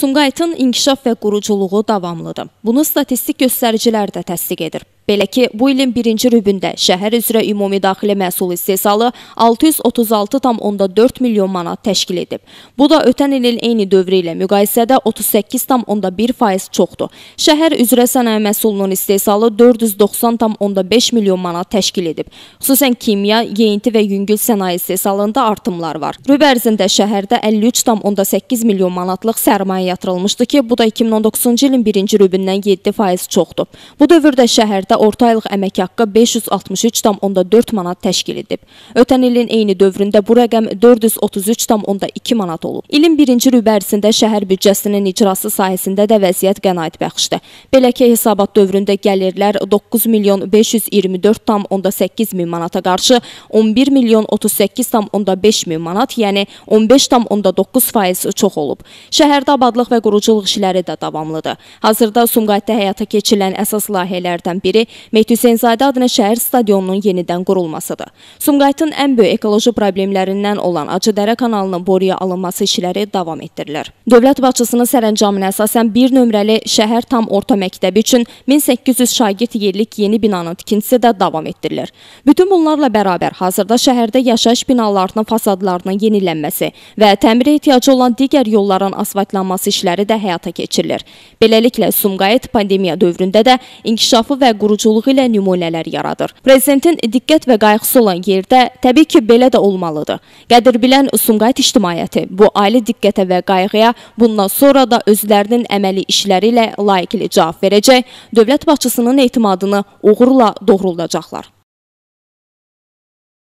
Sumqayıtın inkişaf və quruculuğu davamlıdır. Bunu statistik göstəricilər də təsdiq edir. Belə ki, bu ilin birinci rübündə şəhər üzrə ümumi daxili məhsul istehsalı 636,4 milyon manat təşkil edib. Bu da ötən ilin eyni dövrü ilə müqayisədə 38,1% çoxdur. Şəhər üzrə sənaye məhsulunun istehsalı 490,5 milyon manat təşkil edib. Xüsusən kimya, yeyinti və yüngül sənaye istehsalında artımlar var. Rübə ərzində şəhərdə 53,8 milyon manatlıq sərmayə yatırılmışdı ki, bu da 2019-cu ilin birinci rübündən 7% çoxdur. Bu dövrdə şəhərdə orta aylıq əmək haqqı 563,4 manat təşkil edib. Ötən ilin eyni dövründə bu rəqəm 433,2 manat olub. İlin birinci rübə ərzində şəhər büdcəsinin icrası sahəsində də vəziyyət qənaətbəxşdir. Belə ki, hesabat dövründə gəlirlər 9 milyon 524,8 min manata qarşı 11 milyon 38,5 min manat, yəni 15,9% çox olub. Şəhərdə abadlıq və quruculuq işləri də davamlıdır. Hazırda Sumqayıtda həyata keçirilən əsas layihələrdən biri Mehdi Hüseynzadə adına şəhər stadionunun yenidən qurulmasıdır. Sumqayıtın ən böyük ekoloji problemlərindən olan Acıdərə kanalının boruya alınması işləri davam etdirilir. Dövlət başçısının sərəncamına əsasən bir nömrəli şəhər tam orta məktəbi üçün 1800 şagird yerlik yeni binanın tikintisi də davam etdirilir. Bütün bunlarla bərabər hazırda şəhərdə yaşayış binalarının fasadlarının yenilənməsi və təmirə ehtiyacı olan digər yolların asfaltlanması işləri də həyata keçirilir. Beləliklə Sumqayıt pandemiya dövründə də inkişafı və quruculuğu ilə nümunələr yaradır. Prezidentin diqqət və qayğısı olan yerdə təbii ki, belə də olmalıdır. Qədir bilən Sumqayıt ictimaiyyəti bu ali diqqətə və qayğıya bundan sonra da özlərinin əməli işləri ilə layiqli cavab verəcək, dövlət başçısının etimadını uğurla doğruldacaqlar.